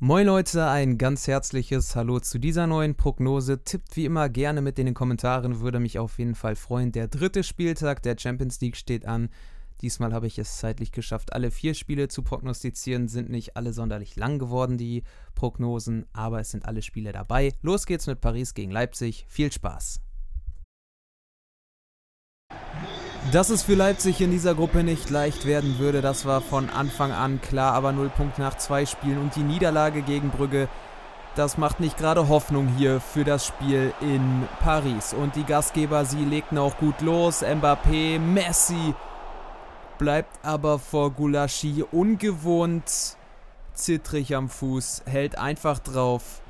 Moin Leute, ein ganz herzliches Hallo zu dieser neuen Prognose. Tippt wie immer gerne mit in den Kommentaren, würde mich auf jeden Fall freuen. Der dritte Spieltag der Champions League steht an. Diesmal habe ich es zeitlich geschafft, alle vier Spiele zu prognostizieren. Sind nicht alle sonderlich lang geworden, die Prognosen, aber es sind alle Spiele dabei. Los geht's mit Paris gegen Leipzig. Viel Spaß! Dass es für Leipzig in dieser Gruppe nicht leicht werden würde, das war von Anfang an klar, aber 0 Punkte nach zwei Spielen und die Niederlage gegen Brügge, das macht nicht gerade Hoffnung hier für das Spiel in Paris. Und die Gastgeber, sie legten auch gut los, Mbappé, Messi, bleibt aber vor Goulaschi ungewohnt zittrig am Fuß, hält einfach drauf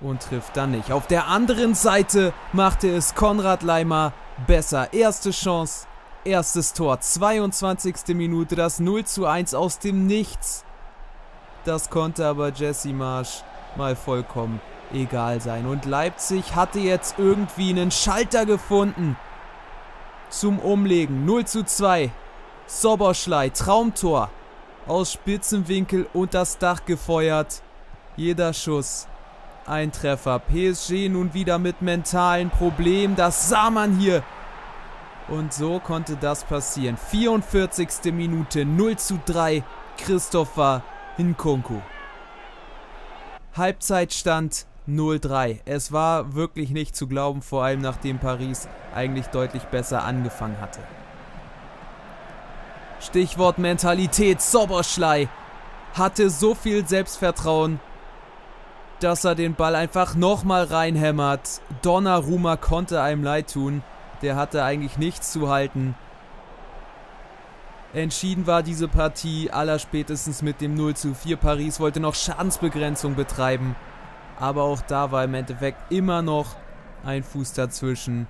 und trifft dann nicht. Auf der anderen Seite machte es Konrad Leimer besser. Erste Chance Erstes Tor, 22. Minute, das 0 zu 1 aus dem Nichts. Das konnte aber Jesse Marsch mal vollkommen egal sein. Und Leipzig hatte jetzt irgendwie einen Schalter gefunden zum Umlegen. 0 zu 2. Soboschlei, Traumtor. Aus Spitzenwinkel und das Dach gefeuert. Jeder Schuss ein Treffer. PSG nun wieder mit mentalen Problemen. Das sah man hier und so konnte das passieren. 44. Minute 0 zu 3. Christopher Hinkunku. Halbzeitstand 0-3. Es war wirklich nicht zu glauben, vor allem nachdem Paris eigentlich deutlich besser angefangen hatte. Stichwort Mentalität. Soboschlei hatte so viel Selbstvertrauen, dass er den Ball einfach nochmal reinhämmert. Donnarumma konnte einem leid tun. Der hatte eigentlich nichts zu halten. Entschieden war diese Partie allerspätestens mit dem 0 zu 4. Paris wollte noch Schadensbegrenzung betreiben. Aber auch da war im Endeffekt immer noch ein Fuß dazwischen.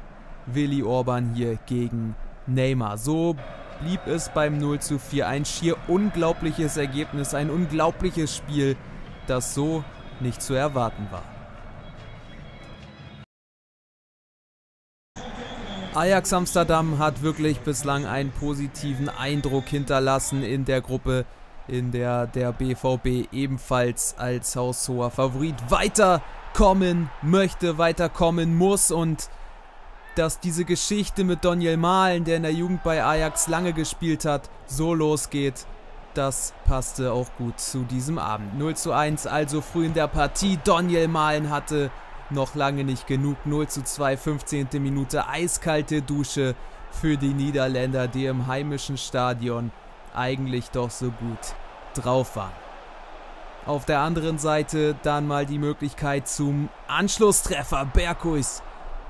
Willi Orban hier gegen Neymar. So blieb es beim 0 zu 4. Ein schier unglaubliches Ergebnis, ein unglaubliches Spiel, das so nicht zu erwarten war. Ajax Amsterdam hat wirklich bislang einen positiven Eindruck hinterlassen in der Gruppe, in der der BVB ebenfalls als haushoher Favorit weiterkommen möchte, weiterkommen muss und dass diese Geschichte mit Daniel Mahlen, der in der Jugend bei Ajax lange gespielt hat, so losgeht, das passte auch gut zu diesem Abend. 0 zu 1, also früh in der Partie. Daniel Mahlen hatte noch lange nicht genug. 0 zu 2, 15. Minute. Eiskalte Dusche für die Niederländer, die im heimischen Stadion eigentlich doch so gut drauf waren. Auf der anderen Seite dann mal die Möglichkeit zum Anschlusstreffer. Berghuis.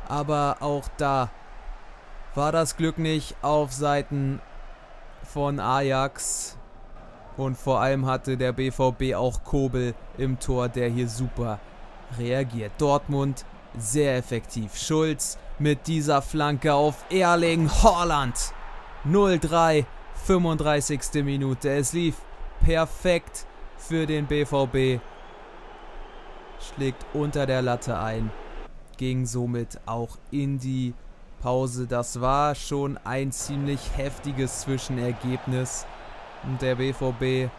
Aber auch da war das Glück nicht auf Seiten von Ajax. Und vor allem hatte der BVB auch Kobel im Tor, der hier super reagiert. Dortmund sehr effektiv. Schulz mit dieser Flanke auf Erling Haaland. 0-3, 35. Minute. Es lief perfekt für den BVB. Schlägt unter der Latte ein. Ging somit auch in die Pause. Das war schon ein ziemlich heftiges Zwischenergebnis. Und der BVB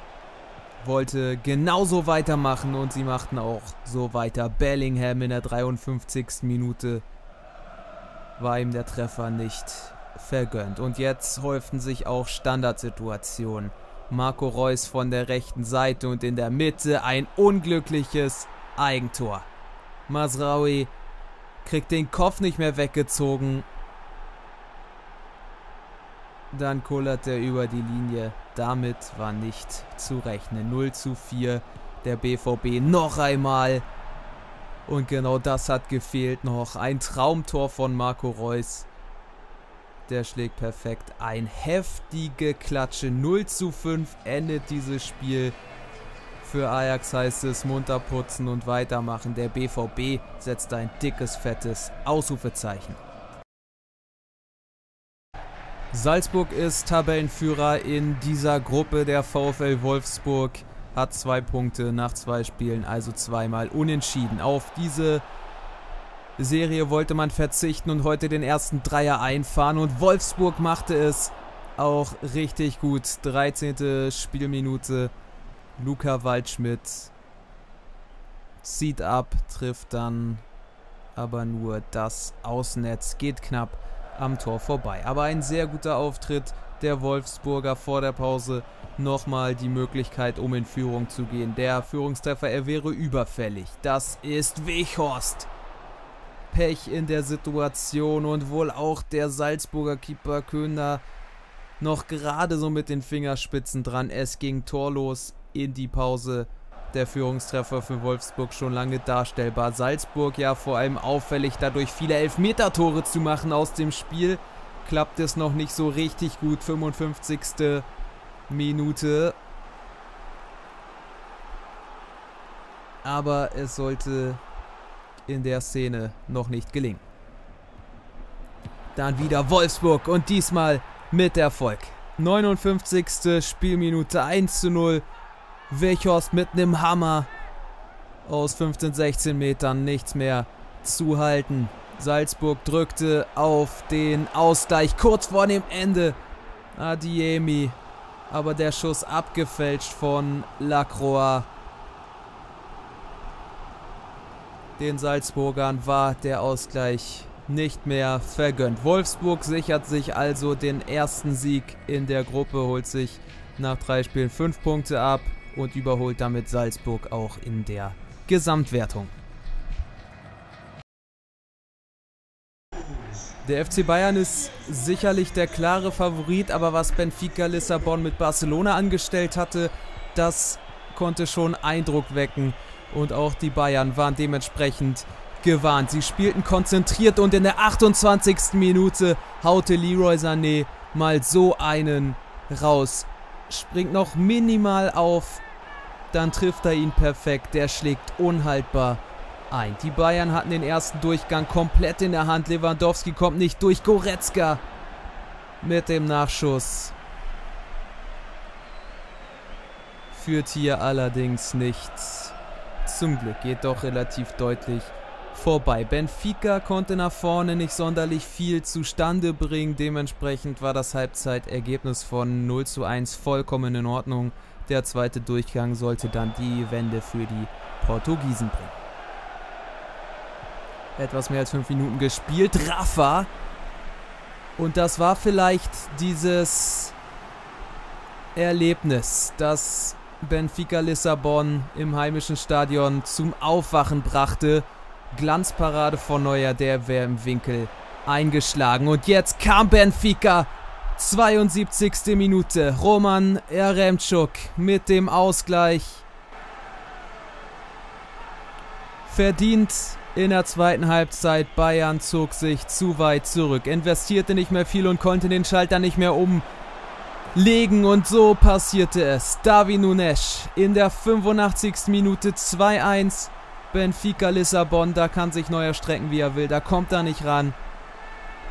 wollte genauso weitermachen und sie machten auch so weiter. Bellingham in der 53. Minute war ihm der Treffer nicht vergönnt. Und jetzt häuften sich auch Standardsituationen. Marco Reus von der rechten Seite und in der Mitte ein unglückliches Eigentor. Masraoui kriegt den Kopf nicht mehr weggezogen dann kullert er über die Linie. Damit war nicht zu rechnen. 0 zu 4. Der BVB noch einmal. Und genau das hat gefehlt noch. Ein Traumtor von Marco Reus. Der schlägt perfekt ein. Heftige Klatsche. 0 zu 5 endet dieses Spiel. Für Ajax heißt es munter putzen und weitermachen. Der BVB setzt ein dickes, fettes Ausrufezeichen. Salzburg ist Tabellenführer in dieser Gruppe. Der VfL Wolfsburg hat zwei Punkte nach zwei Spielen, also zweimal unentschieden. Auf diese Serie wollte man verzichten und heute den ersten Dreier einfahren. Und Wolfsburg machte es auch richtig gut. 13. Spielminute. Luca Waldschmidt zieht ab, trifft dann aber nur das Außennetz, geht knapp am Tor vorbei. Aber ein sehr guter Auftritt der Wolfsburger vor der Pause. Nochmal die Möglichkeit, um in Führung zu gehen. Der Führungstreffer, er wäre überfällig. Das ist Weghorst. Pech in der Situation und wohl auch der Salzburger Keeper Köhner noch gerade so mit den Fingerspitzen dran. Es ging torlos in die Pause der Führungstreffer für Wolfsburg schon lange darstellbar. Salzburg ja vor allem auffällig, dadurch viele Elfmeter-Tore zu machen aus dem Spiel. Klappt es noch nicht so richtig gut. 55. Minute. Aber es sollte in der Szene noch nicht gelingen. Dann wieder Wolfsburg und diesmal mit Erfolg. 59. Spielminute 1 zu 0. Wechhorst mit einem Hammer. Aus 15, 16 Metern nichts mehr zu halten. Salzburg drückte auf den Ausgleich kurz vor dem Ende. Adiemi. Aber der Schuss abgefälscht von Lacroix. Den Salzburgern war der Ausgleich nicht mehr vergönnt. Wolfsburg sichert sich also den ersten Sieg in der Gruppe, holt sich nach drei Spielen fünf Punkte ab und überholt damit Salzburg auch in der Gesamtwertung. Der FC Bayern ist sicherlich der klare Favorit, aber was Benfica Lissabon mit Barcelona angestellt hatte, das konnte schon Eindruck wecken. Und auch die Bayern waren dementsprechend gewarnt. Sie spielten konzentriert und in der 28. Minute haute Leroy Sané mal so einen raus springt noch minimal auf. Dann trifft er ihn perfekt. Der schlägt unhaltbar ein. Die Bayern hatten den ersten Durchgang komplett in der Hand. Lewandowski kommt nicht durch. Goretzka mit dem Nachschuss. Führt hier allerdings nichts. Zum Glück geht doch relativ deutlich vorbei. Benfica konnte nach vorne nicht sonderlich viel zustande bringen. Dementsprechend war das Halbzeitergebnis von 0 zu 1 vollkommen in Ordnung. Der zweite Durchgang sollte dann die Wende für die Portugiesen bringen. Etwas mehr als 5 Minuten gespielt. Rafa. Und das war vielleicht dieses Erlebnis, das Benfica Lissabon im heimischen Stadion zum Aufwachen brachte. Glanzparade von Neuer, der wäre im Winkel eingeschlagen. Und jetzt kam Benfica. 72. Minute. Roman Eremczuk mit dem Ausgleich. Verdient in der zweiten Halbzeit. Bayern zog sich zu weit zurück, investierte nicht mehr viel und konnte den Schalter nicht mehr umlegen. Und so passierte es. Davi Nunes in der 85. Minute 2-1. Benfica Lissabon, da kann sich Neuer strecken, wie er will. Da kommt er nicht ran.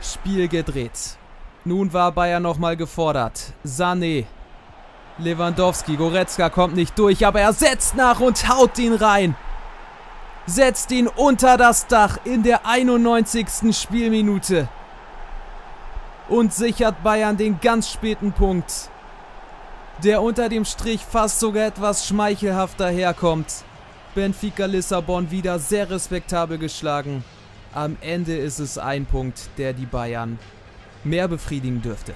Spiel gedreht. Nun war Bayern nochmal gefordert. Sané. Lewandowski. Goretzka kommt nicht durch, aber er setzt nach und haut ihn rein. Setzt ihn unter das Dach in der 91. Spielminute. Und sichert Bayern den ganz späten Punkt. Der unter dem Strich fast sogar etwas schmeichelhafter herkommt. Benfica Lissabon wieder sehr respektabel geschlagen. Am Ende ist es ein Punkt, der die Bayern mehr befriedigen dürfte.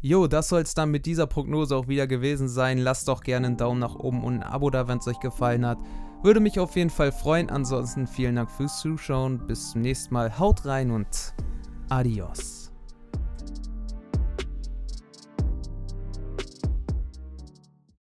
Jo, das soll es dann mit dieser Prognose auch wieder gewesen sein. Lasst doch gerne einen Daumen nach oben und ein Abo da, wenn es euch gefallen hat. Würde mich auf jeden Fall freuen. Ansonsten vielen Dank fürs Zuschauen. Bis zum nächsten Mal. Haut rein und adios.